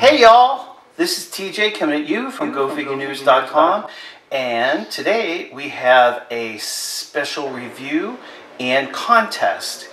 Hey y'all, this is TJ coming at you from GoFigureNews.com and today we have a special review and contest.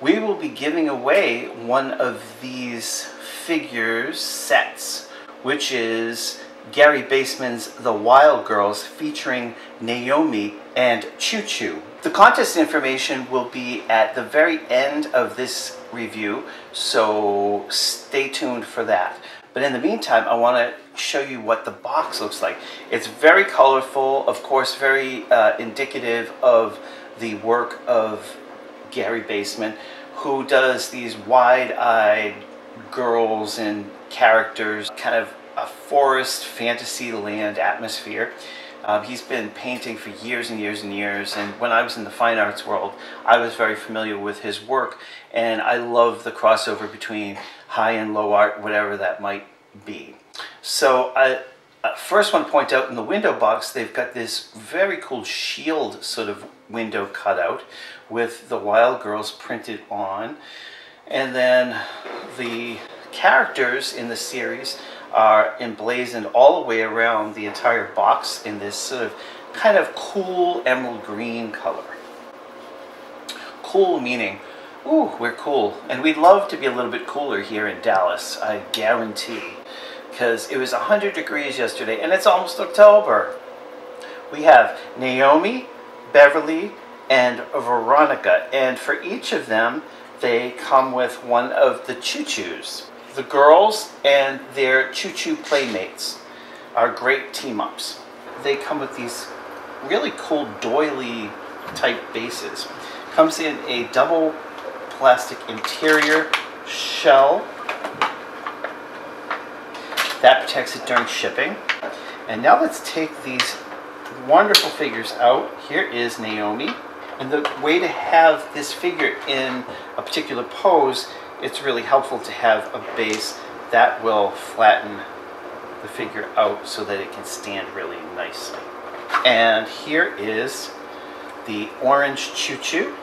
We will be giving away one of these figures sets which is Gary Baseman's The Wild Girls featuring Naomi and ChouChou. The contest information will be at the very end of this review, so stay tuned for that. But in the meantime, I want to show you what the box looks like. It's very colorful, of course, very uh, indicative of the work of Gary Baseman, who does these wide-eyed girls and characters, kind of a forest fantasy land atmosphere. Um, he's been painting for years and years and years, and when I was in the fine arts world, I was very familiar with his work, and I love the crossover between high and low art, whatever that might be. So I first want to point out in the window box, they've got this very cool shield sort of window cutout with the Wild Girls printed on, and then the characters in the series are emblazoned all the way around the entire box in this sort of kind of cool emerald green color. Cool meaning, ooh, we're cool. And we'd love to be a little bit cooler here in Dallas, I guarantee. Because it was 100 degrees yesterday and it's almost October. We have Naomi, Beverly, and Veronica. And for each of them, they come with one of the choo-choos the girls and their choo-choo playmates are great team-ups. They come with these really cool doily type bases. Comes in a double plastic interior shell that protects it during shipping. And now let's take these wonderful figures out. Here is Naomi. And the way to have this figure in a particular pose it's really helpful to have a base that will flatten the figure out so that it can stand really nicely. And here is the orange ChouChou.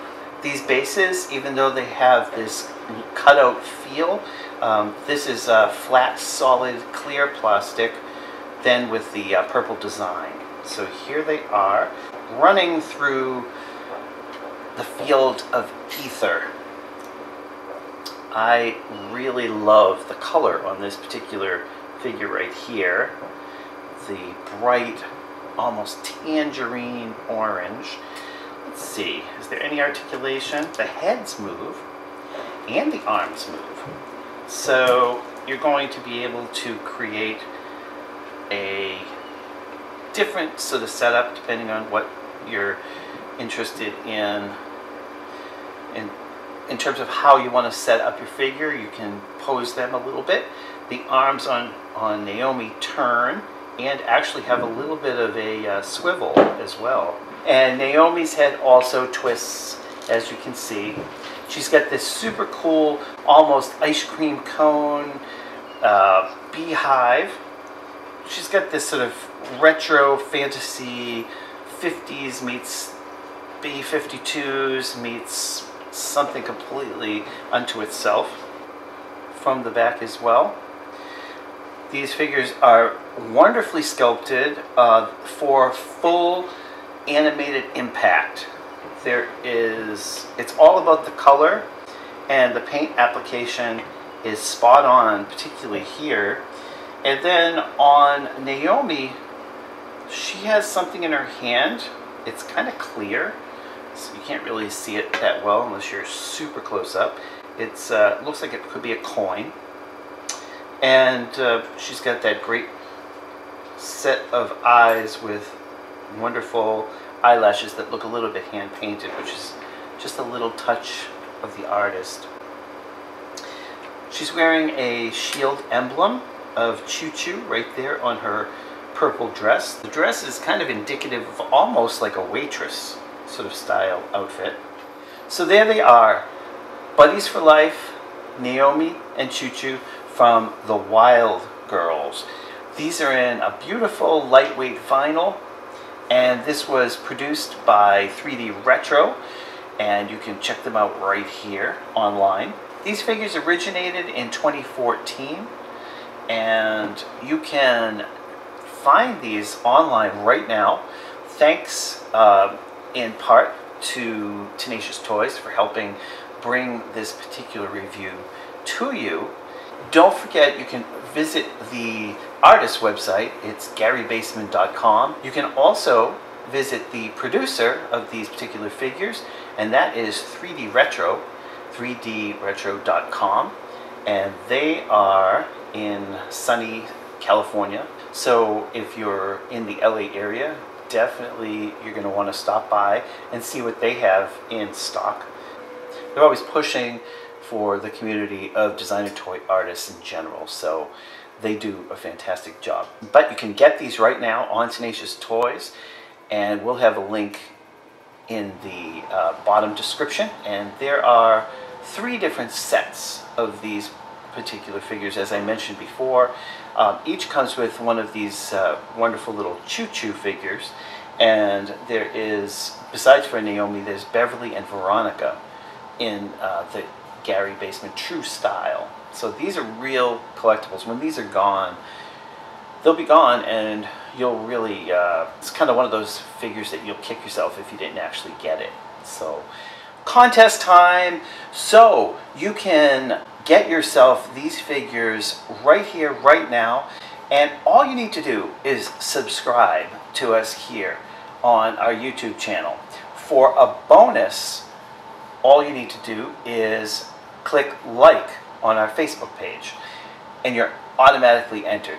These bases, even though they have this cutout feel, um, this is a flat, solid, clear plastic, then with the uh, purple design. So here they are, running through the field of ether. I really love the color on this particular figure right here. The bright, almost tangerine orange. Let's see, is there any articulation? The heads move and the arms move. So you're going to be able to create a different sort of setup depending on what you're interested in in in terms of how you want to set up your figure, you can pose them a little bit. The arms on, on Naomi turn and actually have a little bit of a uh, swivel as well. And Naomi's head also twists, as you can see. She's got this super cool, almost ice cream cone uh, beehive. She's got this sort of retro fantasy 50s meets B-52s meets something completely unto itself from the back as well. These figures are wonderfully sculpted uh, for full animated impact. There is, it's all about the color and the paint application is spot on, particularly here. And then on Naomi, she has something in her hand. It's kind of clear so you can't really see it that well unless you're super close up. It uh, looks like it could be a coin. And uh, she's got that great set of eyes with wonderful eyelashes that look a little bit hand painted, which is just a little touch of the artist. She's wearing a shield emblem of ChouChou right there on her purple dress. The dress is kind of indicative of almost like a waitress sort of style outfit. So there they are, Buddies for Life, Naomi and ChouChou from The Wild Girls. These are in a beautiful lightweight vinyl and this was produced by 3D Retro and you can check them out right here online. These figures originated in 2014 and you can find these online right now. Thanks uh, in part to Tenacious Toys for helping bring this particular review to you. Don't forget you can visit the artist website. It's garybaseman.com. You can also visit the producer of these particular figures, and that is 3D Retro, 3dretro.com, and they are in sunny California. So if you're in the LA area, definitely you're going to want to stop by and see what they have in stock. They're always pushing for the community of designer toy artists in general, so they do a fantastic job. But you can get these right now on Tenacious Toys, and we'll have a link in the uh, bottom description. And there are three different sets of these particular figures, as I mentioned before. Um, each comes with one of these uh, wonderful little choo-choo figures. And there is, besides for Naomi, there's Beverly and Veronica in uh, the Gary Baseman True style. So these are real collectibles. When these are gone, they'll be gone and you'll really, uh, it's kind of one of those figures that you'll kick yourself if you didn't actually get it. So contest time. So you can get yourself these figures right here, right now. And all you need to do is subscribe to us here on our YouTube channel. For a bonus, all you need to do is click like on our Facebook page and you're automatically entered.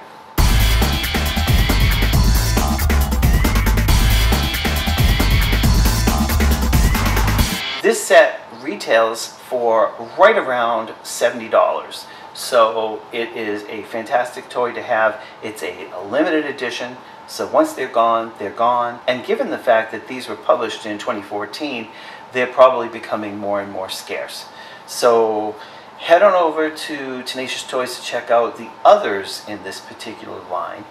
This set retails for right around $70. So it is a fantastic toy to have. It's a, a, limited edition. So once they're gone, they're gone. And given the fact that these were published in 2014, they're probably becoming more and more scarce. So head on over to Tenacious Toys to check out the others in this particular line.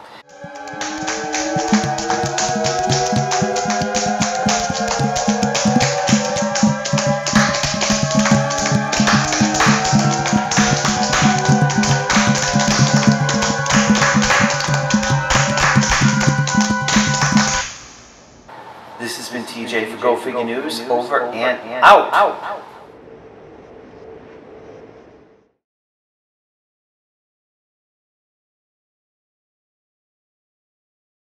This has been TJ for Go Figure News, over and out.